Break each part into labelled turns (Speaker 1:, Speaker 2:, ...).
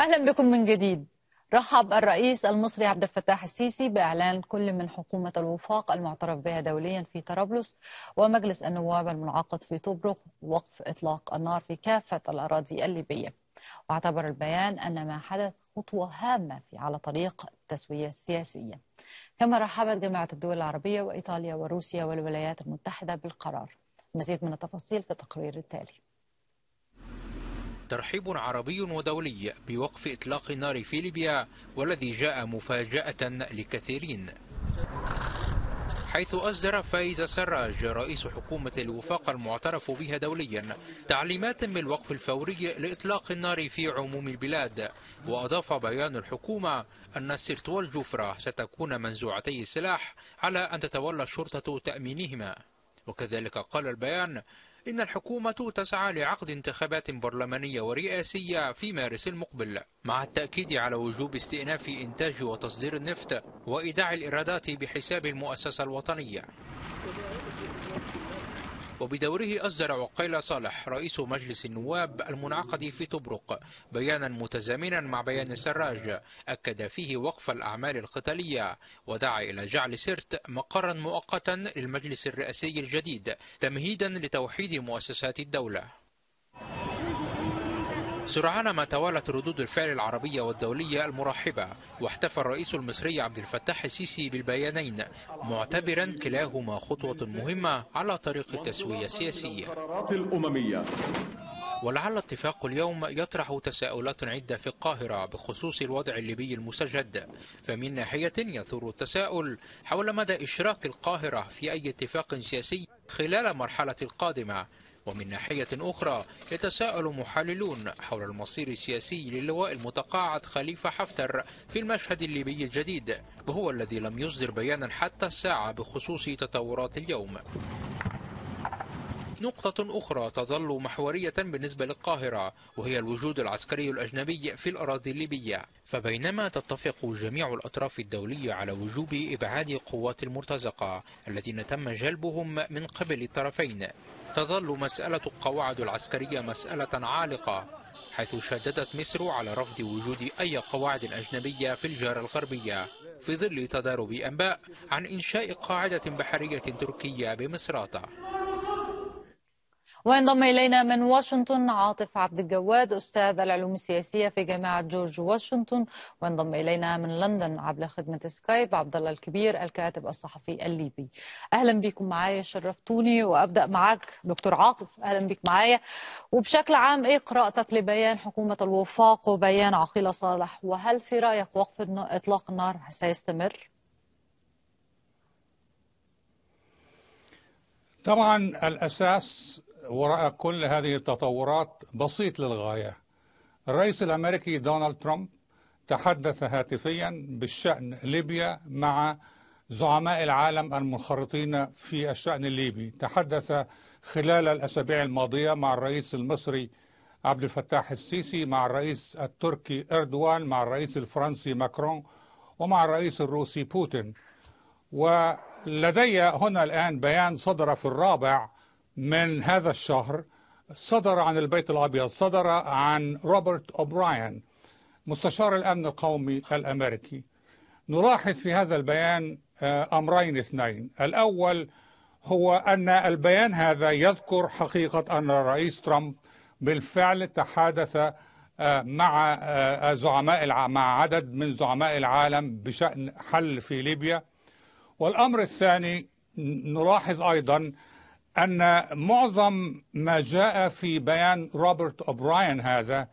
Speaker 1: أهلا بكم من جديد. رحب الرئيس المصري عبد الفتاح السيسي بإعلان كل من حكومة الوفاق المعترف بها دوليا في طرابلس ومجلس النواب المنعقد في طبرق وقف إطلاق النار في كافة الأراضي الليبية. واعتبر البيان أن ما حدث خطوة هامة في على طريق التسوية السياسية. كما رحبت جامعة الدول العربية وإيطاليا وروسيا والولايات المتحدة بالقرار. مزيد من التفاصيل في التقرير التالي.
Speaker 2: ترحيب عربي ودولي بوقف إطلاق النار في ليبيا والذي جاء مفاجأة لكثيرين. حيث أصدر فايز سراج رئيس حكومة الوفاق المعترف بها دوليا تعليمات بالوقف الفوري لإطلاق النار في عموم البلاد. وأضاف بيان الحكومة أن السرت والجفرة ستكون منزوعتي السلاح على أن تتولى الشرطة تأمينهما. وكذلك قال البيان إن الحكومة تسعى لعقد انتخابات برلمانية ورئاسية في مارس المقبل مع التأكيد على وجوب استئناف إنتاج وتصدير النفط وإيداع الإيرادات بحساب المؤسسة الوطنية. وبدوره أصدر عقيل صالح رئيس مجلس النواب المنعقد في طبرق بيانا متزامنا مع بيان السراج. أكد فيه وقف الأعمال القتالية ودعا إلى جعل سرت مقرا مؤقتا للمجلس الرئاسي الجديد تمهيدا لتوحيد مؤسسات الدولة. سرعان ما توالت ردود الفعل العربية والدولية المرحبة واحتفى الرئيس المصري عبد الفتاح السيسي بالبيانين معتبرا كلاهما خطوة مهمة على طريق التسوية السياسية. ولعل اتفاق اليوم يطرح تساؤلات عدة في القاهرة بخصوص الوضع الليبي المستجد فمن ناحية يثور التساؤل حول مدى إشراك القاهرة في أي اتفاق سياسي خلال المرحلة القادمة ومن ناحية أخرى يتساءل محللون حول المصير السياسي للواء المتقاعد خليفة حفتر في المشهد الليبي الجديد وهو الذي لم يصدر بيانا حتى الساعة بخصوص تطورات اليوم. نقطة أخرى تظل محورية بالنسبة للقاهرة وهي الوجود العسكري الأجنبي في الأراضي الليبية. فبينما تتفق جميع الأطراف الدولية على وجوب إبعاد قوات المرتزقة الذين تم جلبهم من قبل الطرفين تظل مسألة القواعد العسكرية مسألة عالقة حيث شددت مصر على رفض وجود أي قواعد أجنبية في الجارة الغربية. في ظل تضارب أنباء عن إنشاء قاعدة بحرية تركية بمصراتة
Speaker 1: وينضم إلينا من واشنطن عاطف عبد الجواد أستاذ العلوم السياسية في جامعة جورج واشنطن. وينضم إلينا من لندن عبر خدمة سكايب عبد الله الكبير الكاتب الصحفي الليبي. أهلا بكم معايا شرفتوني. وأبدأ معك دكتور عاطف. أهلا بك معايا. وبشكل عام إيه قراءتك لبيان حكومة الوفاق وبيان عقيلة صالح؟ وهل في رأيك وقف إطلاق النار سيستمر؟
Speaker 3: طبعا الأساس وراء كل هذه التطورات بسيط للغاية. الرئيس الأمريكي دونالد ترامب تحدث هاتفيا بالشأن ليبيا مع زعماء العالم المنخرطين في الشأن الليبي. تحدث خلال الأسابيع الماضية مع الرئيس المصري عبد الفتاح السيسي مع الرئيس التركي إردوان مع الرئيس الفرنسي ماكرون ومع الرئيس الروسي بوتين. ولدي هنا الآن بيان صدر في الرابع من هذا الشهر صدر عن البيت الأبيض صدر عن روبرت أوبراين مستشار الأمن القومي الأمريكي. نلاحظ في هذا البيان أمرين اثنين. الأول هو أن البيان هذا يذكر حقيقة أن الرئيس ترامب بالفعل تحادث مع زعماء مع عدد من زعماء العالم بشأن حل في ليبيا. والأمر الثاني نلاحظ أيضا أن معظم ما جاء في بيان روبرت أوبراين هذا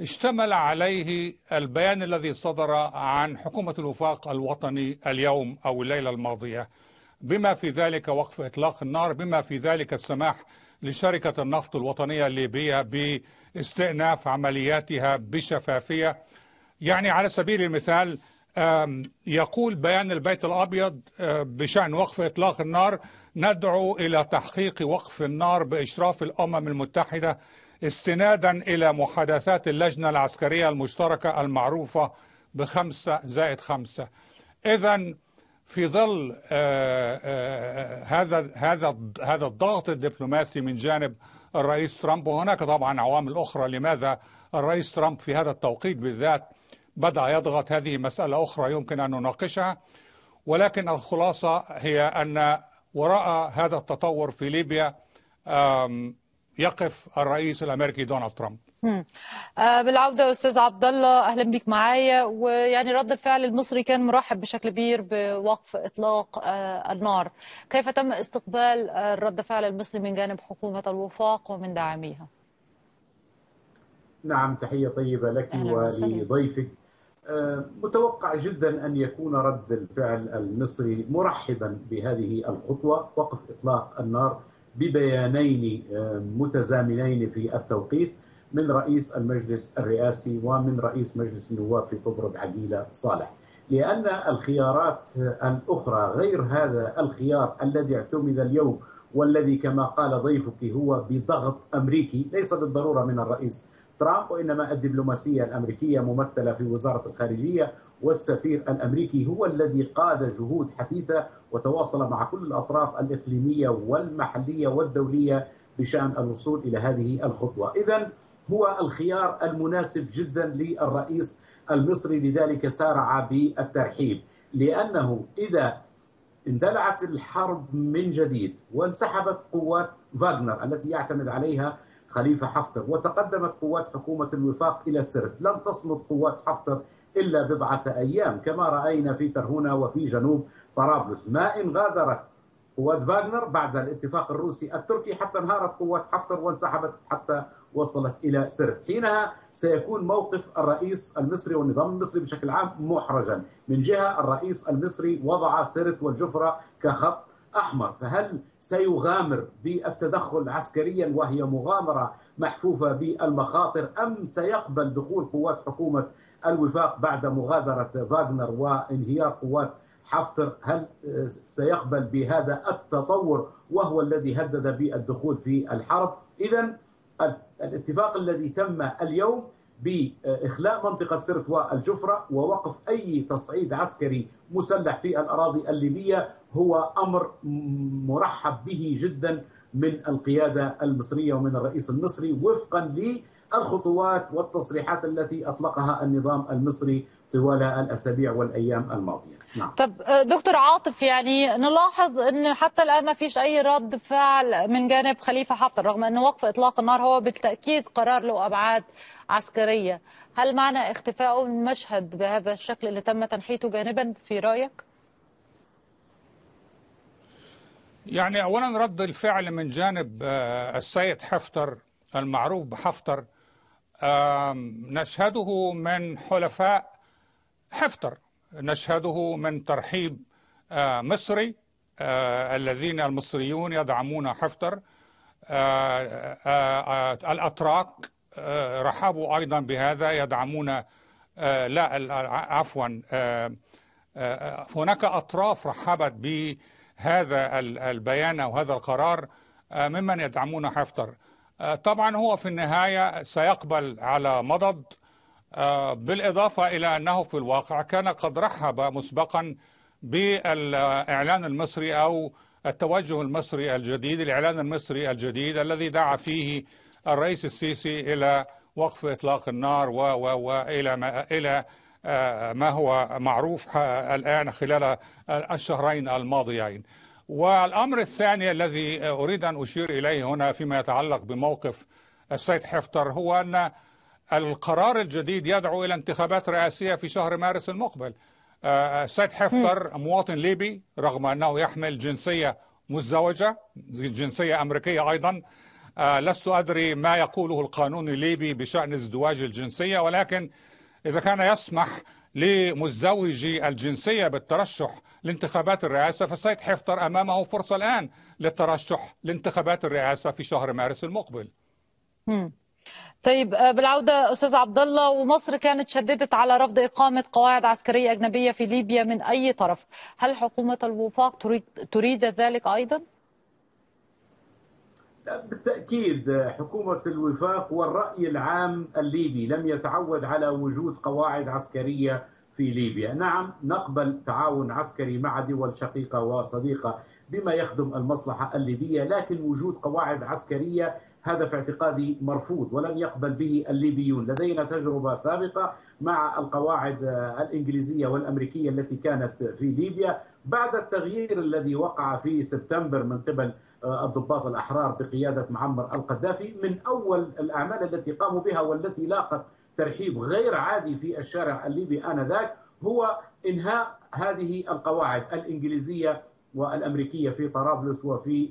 Speaker 3: اشتمل عليه البيان الذي صدر عن حكومة الوفاق الوطني اليوم أو الليلة الماضية. بما في ذلك وقف إطلاق النار بما في ذلك السماح لشركة النفط الوطنية الليبية باستئناف عملياتها بشفافية. يعني على سبيل المثال يقول بيان البيت الأبيض بشأن وقف إطلاق النار. ندعو إلى تحقيق وقف النار بإشراف الأمم المتحدة استنادا إلى محادثات اللجنة العسكرية المشتركة المعروفة بخمسة زائد خمسة. إذا في ظل هذا هذا هذا الضغط الدبلوماسي من جانب الرئيس ترامب وهناك طبعا عوامل أخرى لماذا الرئيس ترامب في هذا التوقيت بالذات بدأ يضغط هذه مسألة أخرى يمكن أن نناقشها ولكن الخلاصة هي أن وراء هذا التطور في ليبيا يقف الرئيس الأمريكي دونالد ترامب.
Speaker 1: آه بالعودة أستاذ عبد الله أهلا بك معايا. ويعني رد الفعل المصري كان مرحب بشكل كبير بوقف إطلاق آه النار. كيف تم استقبال آه رد فعل المصري من جانب حكومة الوفاق ومن داعميها؟
Speaker 4: نعم تحية طيبة لك ولضيفك. متوقع جدا أن يكون رد الفعل المصري مرحبا بهذه الخطوة. وقف إطلاق النار ببيانين متزامنين في التوقيت من رئيس المجلس الرئاسي ومن رئيس مجلس النواب في طبرق عقيلة صالح. لأن الخيارات الأخرى غير هذا الخيار الذي اعتمد اليوم والذي كما قال ضيفك هو بضغط أمريكي ليس بالضرورة من الرئيس ترامب وإنما الدبلوماسية الأمريكية ممثلة في وزارة الخارجية والسفير الأمريكي هو الذي قاد جهود حثيثة وتواصل مع كل الأطراف الإقليمية والمحلية والدولية بشأن الوصول إلى هذه الخطوة. إذا هو الخيار المناسب جدا للرئيس المصري لذلك سارع بالترحيب. لأنه إذا اندلعت الحرب من جديد وانسحبت قوات فاغنر التي يعتمد عليها خليفة حفتر وتقدمت قوات حكومة الوفاق إلى السرت لم تصمد قوات حفتر إلا بضعة أيام. كما رأينا في ترهونة وفي جنوب طرابلس. ما إن غادرت قوات فاغنر بعد الاتفاق الروسي التركي حتى انهارت قوات حفتر وانسحبت حتى وصلت إلى سرت حينها سيكون موقف الرئيس المصري والنظام المصري بشكل عام محرجا. من جهة الرئيس المصري وضع سرت والجفرة كخط أحمر فهل سيغامر بالتدخل عسكريا وهي مغامرة محفوفة بالمخاطر أم سيقبل دخول قوات حكومة الوفاق بعد مغادرة فاغنر وانهيار قوات حفتر؟ هل سيقبل بهذا التطور وهو الذي هدد بالدخول في الحرب؟ إذا الاتفاق الذي تم اليوم بإخلاء منطقة سرت والجفرة ووقف أي تصعيد عسكري مسلح في الأراضي الليبية هو أمر مرحب به جدا من القيادة المصرية ومن الرئيس المصري وفقا للخطوات والتصريحات التي أطلقها النظام المصري طوال الأسابيع والأيام الماضية.
Speaker 1: نعم. طب دكتور عاطف يعني نلاحظ أن حتى الآن ما فيش أي رد فعل من جانب خليفة حفتر رغم أن وقف إطلاق النار هو بالتأكيد قرار له أبعاد عسكرية هل معنى اختفائه من المشهد بهذا الشكل اللي تم تنحيته جانبا في رأيك؟
Speaker 3: يعني أولا رد الفعل من جانب السيد حفتر المعروف بحفتر نشهده من حلفاء حفتر نشهده من ترحيب مصري الذين المصريون يدعمون حفتر الأتراك رحبوا أيضا بهذا يدعمون لا عفوا هناك أطراف رحبت بهذا البيان أو هذا القرار ممن يدعمون حفتر. طبعا هو في النهاية سيقبل على مضض بالإضافة إلى أنه في الواقع كان قد رحب مسبقا بالإعلان المصري أو التوجه المصري الجديد الإعلان المصري الجديد الذي دعا فيه الرئيس السيسي إلى وقف إطلاق النار وإلى ما إلى ما هو معروف الآن خلال الشهرين الماضيين. والأمر الثاني الذي أريد أن أشير إليه هنا فيما يتعلق بموقف السيد حفتر هو أن القرار الجديد يدعو إلى انتخابات رئاسية في شهر مارس المقبل. السيد حفتر مواطن ليبي رغم أنه يحمل جنسية مزدوجة جنسية أمريكية أيضا لست أدري ما يقوله القانون الليبي بشأن ازدواج الجنسية ولكن إذا كان يسمح لمزدوجي الجنسية بالترشح لانتخابات الرئاسة فالسيد حفتر أمامه فرصة الآن للترشح لانتخابات الرئاسة في شهر مارس المقبل.
Speaker 1: طيب بالعودة أستاذ عبد الله ومصر كانت شددت على رفض إقامة قواعد عسكرية أجنبية في ليبيا من أي طرف؟ هل حكومة الوفاق تريد, تريد ذلك أيضا؟
Speaker 4: بالتأكيد حكومة الوفاق والرأي العام الليبي لم يتعود على وجود قواعد عسكرية في ليبيا. نعم نقبل تعاون عسكري مع دول شقيقة وصديقة. بما يخدم المصلحة الليبية لكن وجود قواعد عسكرية هذا في اعتقادي مرفوض ولن يقبل به الليبيون. لدينا تجربة سابقة مع القواعد الإنجليزية والأمريكية التي كانت في ليبيا بعد التغيير الذي وقع في سبتمبر من قبل الضباط الأحرار بقيادة معمر القذافي من أول الأعمال التي قاموا بها والتي لاقت ترحيب غير عادي في الشارع الليبي آنذاك هو إنهاء هذه القواعد الإنجليزية والأمريكية في طرابلس وفي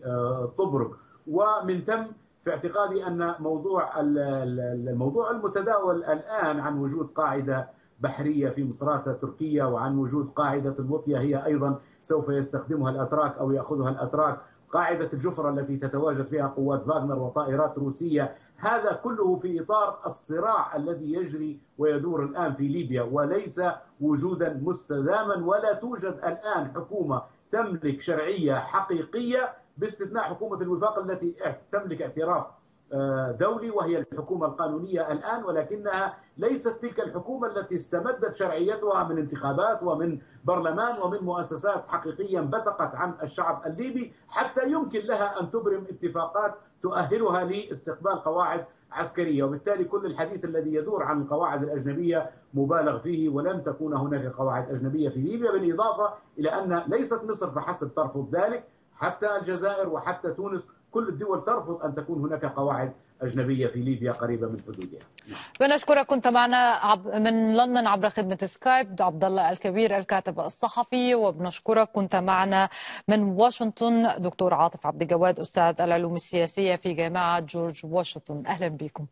Speaker 4: طبرق ومن ثم في اعتقادي أن موضوع الموضوع المتداول الآن عن وجود قاعدة بحرية في مصرات تركيا وعن وجود قاعدة الوطية هي أيضا سوف يستخدمها الأتراك أو يأخذها الأتراك. قاعدة الجفرة التي تتواجد فيها قوات فاغنر وطائرات روسية. هذا كله في إطار الصراع الذي يجري ويدور الآن في ليبيا. وليس وجودا مستداما ولا توجد الآن حكومة تملك شرعية حقيقية باستثناء حكومة الوفاق التي تملك اعتراف دولي وهي الحكومة القانونية الآن ولكنها ليست تلك الحكومة التي استمدت شرعيتها من انتخابات ومن برلمان ومن مؤسسات حقيقية انبثقت عن الشعب الليبي حتى يمكن لها أن تبرم اتفاقات تؤهلها لاستقبال قواعد عسكرية وبالتالي كل الحديث الذي يدور عن القواعد الأجنبية مبالغ فيه ولن تكون هناك قواعد أجنبية في ليبيا بالإضافة إلى أن ليست مصر فحسب ترفض ذلك حتى الجزائر وحتى تونس كل الدول ترفض أن تكون هناك قواعد أجنبية في ليبيا قريبة من حدودها.
Speaker 1: بنشكرك كنت معنا من لندن عبر خدمة سكايب عبد الله الكبير الكاتب الصحفي وبنشكرك كنت معنا من واشنطن دكتور عاطف عبد الجواد أستاذ العلوم السياسية في جامعة جورج واشنطن أهلا بكم.